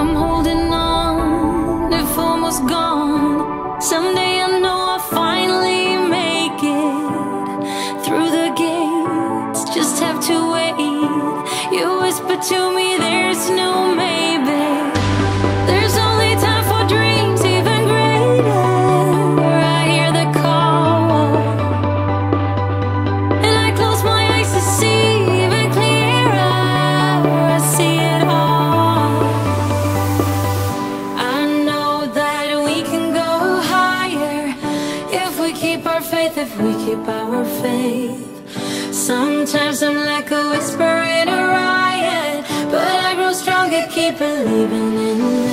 I'm holding on, if almost gone. Someday I know I'll finally make it through the gates. Just have to wait. You whisper to me there. Strength if we keep our faith. Sometimes I'm like a whisper in a riot, but I grow stronger, keep believing in